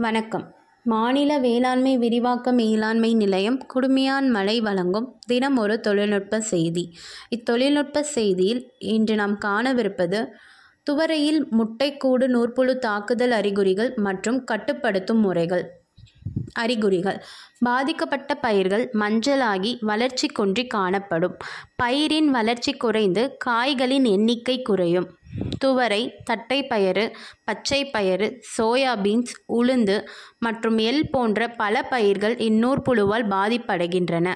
வணக்கம். மாநில வேளாண்மை விரிவாக்க மேலாண்மை நிலையம் குடுமியான்மலை வழங்கும் தினம் ஒரு தொழில்நுட்ப செய்தி. இத்தொழில்நுட்ப செய்தியில் இன்று நாம் காணவிருப்பது துவரையில் முட்டைக்கூடு நூற்புழு தாக்குதல் அறிகுறிகள் மற்றும் கட்டுப்படுத்தும் முறைகள். அறிகுறிகள். பாதிக்கப்பட்ட பயிர்கள் மஞ்சளாகி வளர்ச்சி குன்றி காணப்படும். பயிரின் வளர்ச்சி குறைந்து காய்களின் எண்ணிக்கை குறையும். துவரை தட்டைப்பயிறு பச்சைப்பயிறு சோயாபீன்ஸ் உளுந்து மற்றும் எள் போன்ற பல பயிர்கள் இந்நூற்புழுவால் பாதிப்படைகின்றன.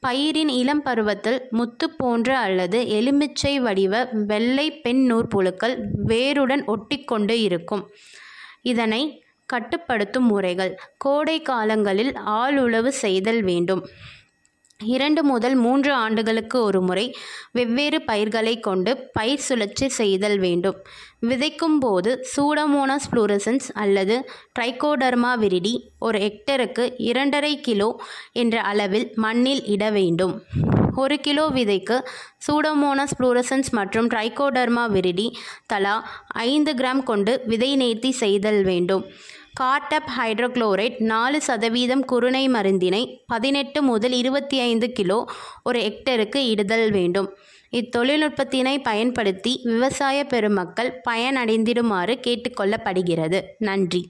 பயிரின் இளம் பருவத்தில் முத்து போன்ற அல்லது எலுமிச்சை வடிவ வெள்ளை பெண் நூற்புழுக்கள் வேருடன் ஒட்டிக்கொண்டு இருக்கும். இதனை கட்டுப்படுத்தும் முறைகள். கோடை காலங்களில் ஆளுழவு செய்தல் வேண்டும். இரண்டு முதல் மூன்று ஆண்டுகளுக்கு ஒரு முறை வெவ்வேறு பயிர்களை கொண்டு பயிர் சுழற்சி செய்தல் வேண்டும். விதைக்கும் போது சூடமோனாஸ் புளூரசன்ஸ் அல்லது ட்ரைகோடர்மா விரிடி ஒரு ஹெக்டருக்கு இரண்டரை கிலோ என்ற அளவில் மண்ணில் இட வேண்டும். ஒரு கிலோ விதைக்கு சூடோமோனாஸ் புளூரசன்ஸ் மற்றும் ட்ரைகோடர்மா விரிடி தலா ஐந்து கிராம் கொண்டு விதை நேர்த்தி செய்தல் வேண்டும். காட்டப் ஹைட்ரோக்ளோரைட் நாலு சதவீதம் குருணை மருந்தினை பதினெட்டு முதல் இருபத்தி ஐந்து கிலோ ஒரு ஹெக்டருக்கு இடுதல் வேண்டும். இத்தொழில்நுட்பத்தினை பயன்படுத்தி விவசாய பெருமக்கள் பயனடைந்திடுமாறு கேட்டுக்கொள்ளப்படுகிறது நன்றி.